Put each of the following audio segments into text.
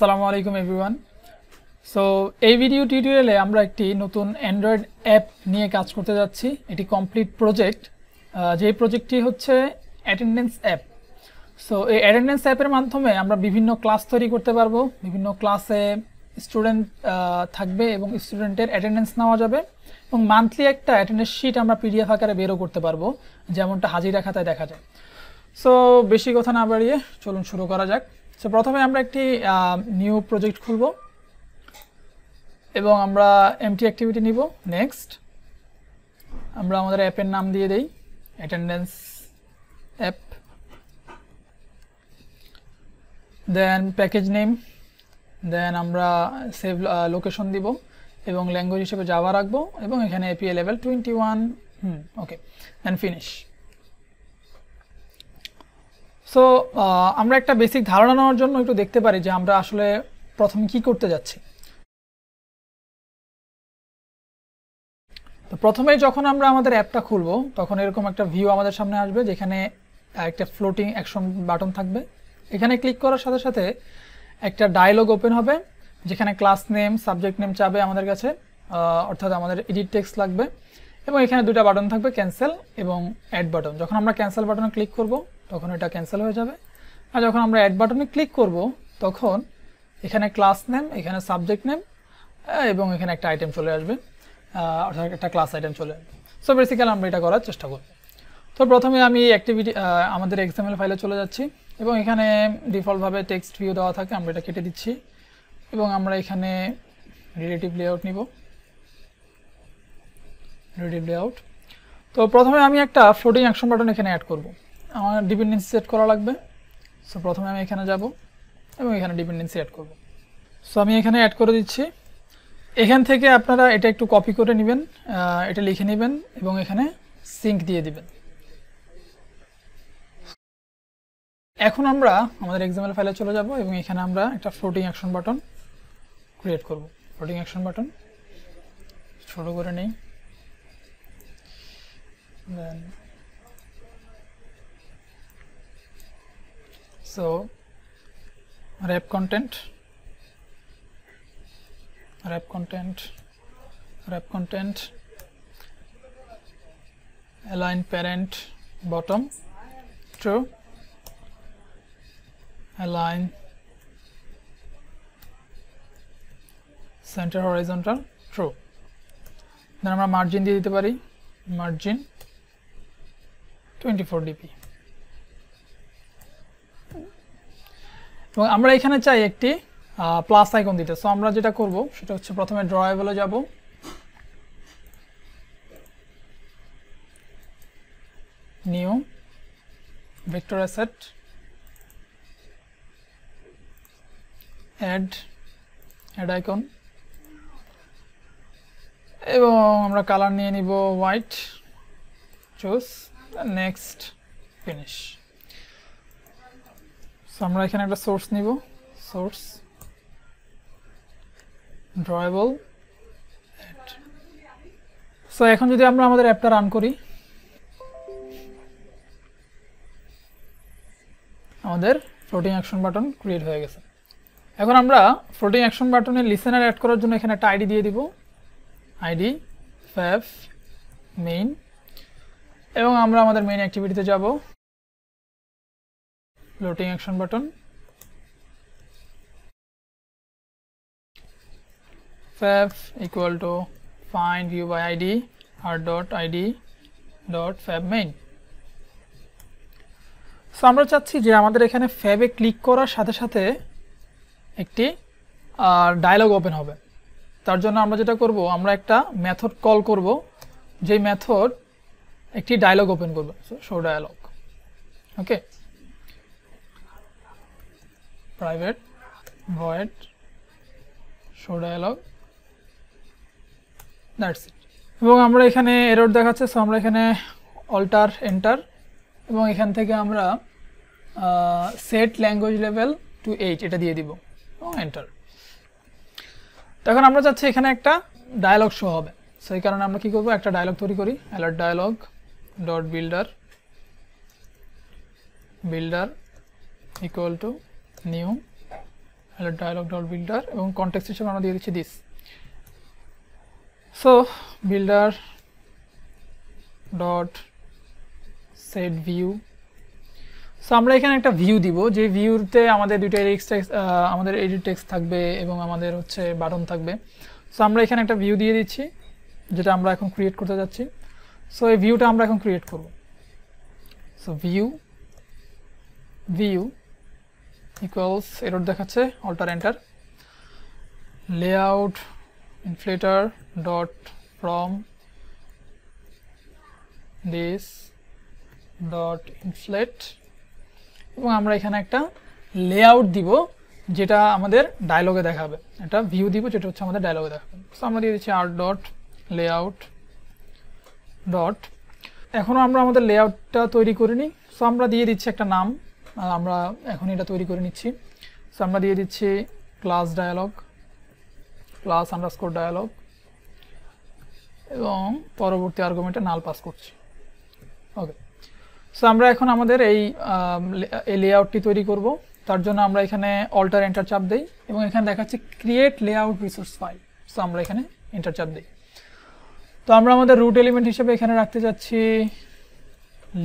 সালামু আলাইকুম everyone so এই ভিডিও টিউটোরিয়ালে আমরা একটি নতুন অ্যান্ড্রয়েড অ্যাপ নিয়ে কাজ করতে যাচ্ছি। এটি কমপ্লিট প্রজেক্ট যে প্রজেক্টটি হচ্ছে অ্যাটেন্ডেন্স অ্যাপ সো এই অ্যাটেন্ডেন্স অ্যাপের মাধ্যমে আমরা বিভিন্ন ক্লাস তৈরি করতে পারব। বিভিন্ন ক্লাসে স্টুডেন্ট থাকবে এবং স্টুডেন্টের অ্যাটেন্ডেন্স নেওয়া যাবে এবং মান্থলি একটা অ্যাটেন্ডেন্স শিট আমরা পিডিএফ আকারে বেরও করতে পারব, যেমনটা হাজিরা খাতায় দেখা যায়। সো বেশি কথা না বাড়িয়ে চলুন শুরু করা যাক। সো প্রথমে আমরা একটি নিউ প্রজেক্ট খুলব। এবং আমরা এমটি অ্যাক্টিভিটি নিব। নেক্সট আমরা আমাদের অ্যাপের নাম দিয়ে দেই। Attendance app then package name then আমরা সেভ লোকেশন দিব এবং ল্যাঙ্গুয়েজ হিসেবে যাওয়া রাখব এবং এখানে API level twenty one hmm okay then finish so আমরা একটা বেসিক ধারণা নেওয়ার জন্য একটু দেখতে পারি যে আমরা আসলে প্রথমে কি করতে যাচ্ছি। তো প্রথমেই যখন আমরা আমাদের অ্যাপটা খুলবো, তখন এরকম একটা ভিউ আমাদের সামনে আসবে, যেখানে একটা ফ্লোটিং অ্যাকশন বাটন থাকবে। এখানে ক্লিক করার সাথে সাথে একটা ডায়লগ ওপেন হবে, যেখানে ক্লাস নেম সাবজেক্ট নেম চাবে আমাদের কাছে অর্থাৎ আমাদের এডিট টেক্সট লাগবে। এবং এখানে দুটা বাটন থাকবে ক্যান্সেল এবং অ্যাড বাটন যখন আমরা ক্যান্সেল বাটনে ক্লিক করব, তখন এটা ক্যান্সেল হয়ে যাবে। আর যখন আমরা অ্যাড বাটনে ক্লিক করব, তখন এখানে ক্লাস নেম এখানে সাবজেক্ট নেম এবং এখানে একটা আইটেম চলে আসবে। অর্থাৎ একটা ক্লাস আইটেম চলে আসবে। সো বেসিক্যালি আমরা এটা করার চেষ্টা করব। তো প্রথমে আমি অ্যাক্টিভিটি আমাদের এক্সামেল ফাইলে চলে যাচ্ছি। এবং এখানে ডিফল্টভাবে টেক্সট ভিউ দেওয়া থাকে, আমরা এটা কেটে দিচ্ছি। এবং আমরা এখানে রিলেটিভ লেআউট নিব। রিলেটিভ লেআউট তো প্রথমে আমি একটা ফ্লোটিং অ্যাকশন বাটন এখানে অ্যাড করব। আমার ডিপেন্ডেন্সি সেট করা লাগবে। সো প্রথমে আমি এখানে যাব এবং এখানে ডিপেন্ডেন্সি অ্যাড করব। সো আমি এখানে অ্যাড করে দিচ্ছি। এখান থেকে আপনারা এটা একটু কপি করে নেবেন এটা লিখে নেবেন এবং এখানে সিঙ্ক দিয়ে দিবেন। এখন আমরা আমাদের এক্সাম্পল ফাইলে চলে যাব এবং এখানে আমরা একটা ফ্লোটিং অ্যাকশন বাটন ক্রিয়েট করব। ফ্লোটিং অ্যাকশন বাটন ছোট করে নেই। then so wrap content wrap content wrap content align parent bottom true align center horizontal true then আমরা মার্জিন দিয়ে দিতে পারি মার্জিন টোয়েন্টি ফোর ডিপি। এবং আমরা এখানে চাই একটি প্লাস আইকন দিতে। সো আমরা যেটা করব, সেটা হচ্ছে প্রথমে ড্রয়েবলে যাব। New vector asset add add icon এবং আমরা কালার নিয়ে নিব white choose next finish so আমরা এখানে একটা সোর্স নিব। সোর্স ড্রয়েবল সো এখন যদি আমরা আমাদের অ্যাপটা রান করি, আমাদের ফ্লোটিং অ্যাকশন বাটন ক্রিয়েট হয়ে গেছে। এখন আমরা ফ্লোটিং অ্যাকশন বাটনে লিসেনার অ্যাড করার জন্য এখানে একটা আইডি দিয়ে দিব। আইডি ফ্যাফ মেইন এবং আমরা আমাদের মেইন অ্যাক্টিভিটিতে যাব। Floating action button fab equal to find view by id r dot id dot fab main so আমরা চাচ্ছি যে আমাদের এখানে ফ্যাবে ক্লিক করার সাথে সাথে একটি ডায়লগ ওপেন হবে। তার জন্য আমরা যেটা করব, আমরা একটা মেথড কল করব। যেই মেথড একটি ডায়লগ ওপেন করবে show dialog okay private void show dialog that's it এবং আমরা এখানে এরর দেখাচ্ছে সো আমরা এখানে অল্টার এন্টার এবং এখান থেকে আমরা set language level to eight এটা দিয়ে দিব, এবং এন্টার তখন আমরা চাচ্ছি এখানে একটা ডায়ালগ শো হবে সেই কারণে আমরা কি করব, একটা ডায়লগ তৈরি করি alert dialog dot builder builder equal to new hello dialog dot builder এবং কন্টেক্সট হিসেবে আমরা দিয়ে দিচ্ছি this so builder dot set view so আমরা এখানে একটা ভিউ দিব, যে ভিউতে আমাদের দুইটা এডিট টেক্সট আমাদের এডিট টেক্সট থাকবে এবং আমাদের হচ্ছে বাটন থাকবে। সো আমরা এখানে একটা ভিউ দিয়ে দিচ্ছি, যেটা আমরা এখন ক্রিয়েট করতে যাচ্ছি। সো এই ভিউটা আমরা এখন ক্রিয়েট করব। So view view equals error দেখাচ্ছে alter enter layout inflater dot from this dot inflate এবং আমরা এখানে একটা লেআউট দিব, যেটা আমাদের ডায়লগে দেখাবে। একটা ভিউ দিব, যেটা হচ্ছে আমাদের ডায়লগে দেখাবে। সো আমরা দিয়ে দিচ্ছি আর ডট লেআউট ডট এখনও আমরা আমাদের লেআউটটা তৈরি করিনি। সো আমরা দিয়ে দিচ্ছি একটা নাম। আমরা এখন এটা তৈরি করে নিচ্ছি। সো আমরা দিয়ে দিচ্ছি class dialog class underscore dialog এবং পরবর্তী আর্গুমেন্টে নাল পাস করছি। ওকে সো আমরা এখন আমাদের এই লেআউটটি তৈরি করব। তার জন্য আমরা এখানে অল্টার এন্টার চাপ দেই এবং এখানে দেখাচ্ছে create layout resource file so আমরা এখানে এন্টার চাপ দিই। তো আমরা আমাদের রুট এলিমেন্ট হিসেবে এখানে রাখতে যাচ্ছি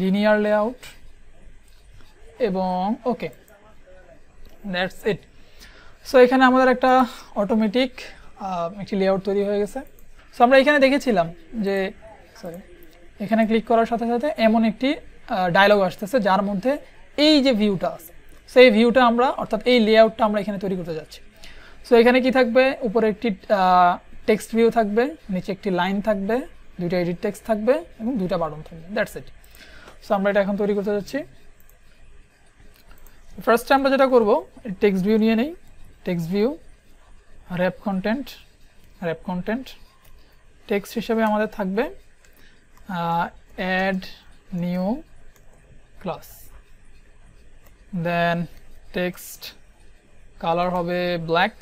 লিনিয়ার লেআউট এবং ওকে দ্যাটস ইট সো এখানে আমাদের একটা অটোমেটিক একটি লেআউট তৈরি হয়ে গেছে। সো আমরা এখানে দেখেছিলাম যে সরি এখানে ক্লিক করার সাথে সাথে এমন একটি ডায়লগ আসতেছে যার মধ্যে এই যে ভিউটা আছে। সেই ভিউটা আমরা, অর্থাৎ এই লেআউটটা আমরা এখানে তৈরি করতে যাচ্ছি। সো এখানে কি থাকবে? উপরে একটি টেক্সট ভিউ থাকবে, নিচে একটি লাইন থাকবে, দুইটা এডিট টেক্সট থাকবে এবং দুইটা বাটন থাকবে দ্যাটস ইট সো আমরা এটা এখন তৈরি করতে যাচ্ছি। ফার্স্টে আমরা যেটা করব টেক্সট ভিউ নিয়ে নেই। Text view wrap content wrap content text হিসেবে আমাদের থাকবে add new class then text colour হবে ব্ল্যাক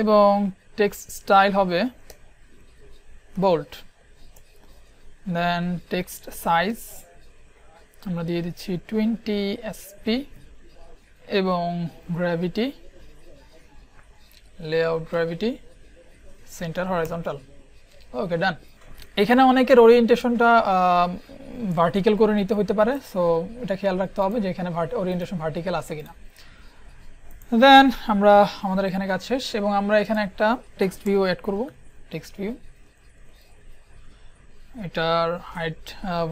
এবং টেক্সট স্টাইল হবে বোল্ট দেন টেক্সট সাইজ আমরা দিয়ে দিচ্ছি টোয়েন্টি এসপি এবং gravity layout gravity centre horizontal okay done এখানে অনেকের ওরিয়েন্টেশনটা ভার্টিক্যাল করে নিতে হতে পারে সো এটা খেয়াল রাখতে হবে যে এখানে ওরিয়েন্টেশন ভার্টিক্যাল আছে কিনা। দেন আমরা আমাদের এখানে কাজ শেষ এবং আমরা এখানে একটা টেক্সট ভিউ অ্যাড করব। টেক্সট ভিউ এটার হাইট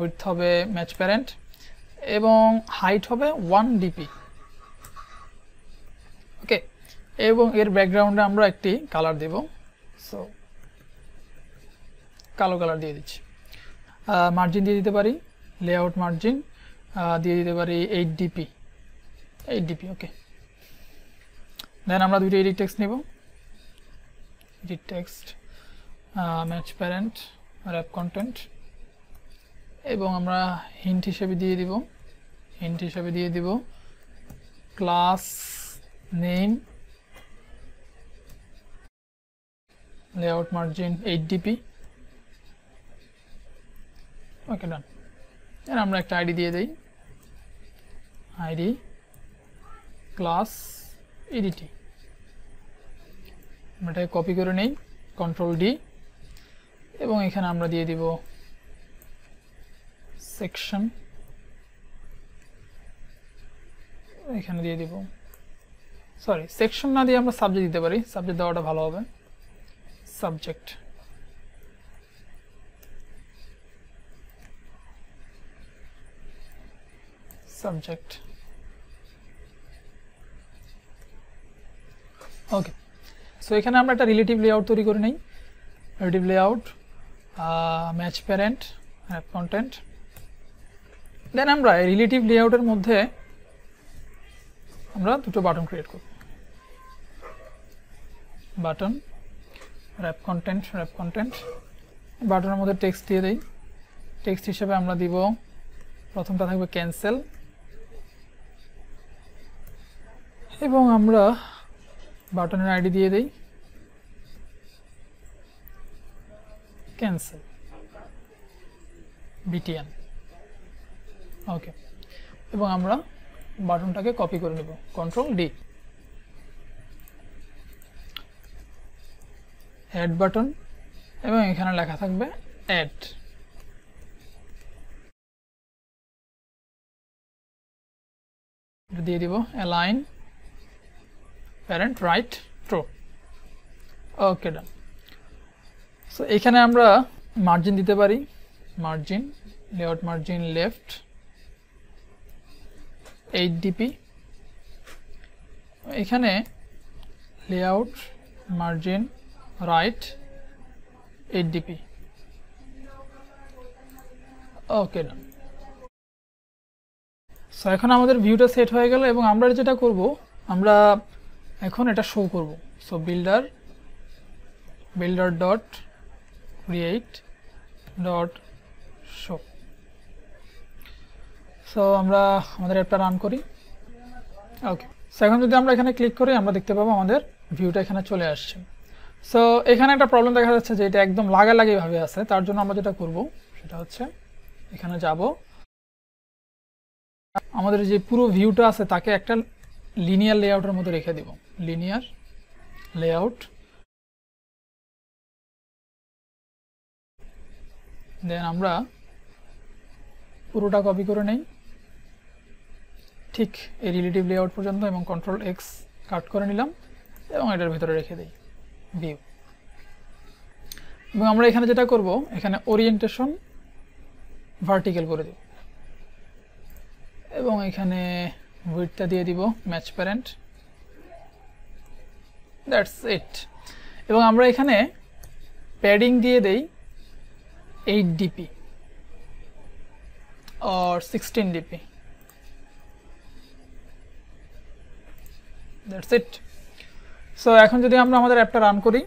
উইথ হবে ম্যাচ প্যারেন্ট এবং হাইট হবে ওয়ান ডিপি ওকে এবং এর ব্যাকগ্রাউন্ডে আমরা একটি কালার দেব। সো কালো কালার দিয়ে দিচ্ছি। মার্জিন দিয়ে দিতে পারি লেআউট মার্জিন দিয়ে দিতে পারি eight DP eight DP okay then আমরা দুইটা এডিট টেক্সট নেব। Edit text match parent wrap content এবং আমরা হিন্ট হিসেবে দিয়ে দিব। হিন্ট হিসেবে দিয়ে দিব class name layout margin eight DP okay done এর আমরা একটা আইডি দিয়ে দিই। আইডি ক্লাস ইডিটি আমরা কপি করে নেই কন্ট্রোল ডি এবং এখানে আমরা দিয়ে দিব সেকশন এখানে দিয়ে দিব সরি সেকশন না দিয়ে আমরা সাবজেক্ট দিতে পারি সাবজেক্ট দেওয়াটা ভালো হবে সাবজেক্ট সাবজেক্ট ওকে সো এখানে আমরা একটা রিলেটিভ লেআউট তৈরি করে নিই। Relative layout match parent wrap content then আমরা এই রিলেটিভ লেআউটের মধ্যে আমরা দুটো বাটন ক্রিয়েট করব। Button wrap content wrap content বাটনের মধ্যে টেক্সট দিয়ে দিই। টেক্সট হিসেবে আমরা দিব, প্রথমটা থাকবে ক্যান্সেল এবং আমরা বাটনের আইডি দিয়ে দিই। ক্যান্সেল। বিটিএন। ওকে। এবং আমরা বাটনটাকে কপি করে নেব। Control D. Add button. এবং এখানে লেখা থাকবে অ্যাড। দিয়ে দিব align parent right true okay, done. So এখানে আমরা মার্জিন দিতে পারি। Margin layout margin left eight DP এখানে layout margin right eight DP okay done so এখন আমাদের ভিউটা সেট হয়ে গেল এবং আমরা যেটা করব, আমরা এখন এটা শো করব। So builder builder dot create dot show. So আমরা আমাদের অ্যাপটা রান করি। ওকে সো এখন যদি আমরা এখানে ক্লিক করি, আমরা দেখতে পাবো আমাদের ভিউটা এখানে চলে আসছে। সো এখানে একটা প্রবলেম দেখা যাচ্ছে যে এটা একদম লাগালাগি ভাবে আছে। তার জন্য আমরা যেটা করব, সেটা হচ্ছে এখানে যাব। আমাদের যে পুরো ভিউটা আছে, তাকে একটা লিনিয়ার লেআউটের মধ্যে রেখে দিব। লিনিয়ার লেআউট দেন আমরা পুরোটা কপি করে নেই। ঠিক এই রিলেটিভ লেআউট পর্যন্ত এবং কন্ট্রোল এক্স কাট করে নিলাম এবং এটার ভিতরে রেখে দিই। ভিউ এবং আমরা এখানে যেটা করব, এখানে ওরিয়েন্টেশন ভার্টিক্যাল করে দিব। এবং এখানে উইথটা দিয়ে দিব ম্যাচ প্যারেন্ট দ্যাটস ইট এবং আমরা এখানে প্যাডিং দিয়ে দেই 8 dp or 16 dp that's it. So এখন যদি আমরা আমাদের অ্যাপটা রান করি,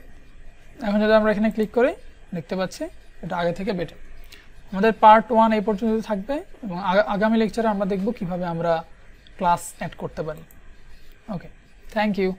এখন যদি আমরা এখানে ক্লিক করি, দেখতে পাচ্ছি এটা আগে থেকে বেটার আমাদের পার্ট ওয়ান এই পর্যন্ত থাকবে, এবং আগামী লেকচারে আমরা দেখব কীভাবে আমরা ক্লাস অ্যাড করতে পারি। Okay thank you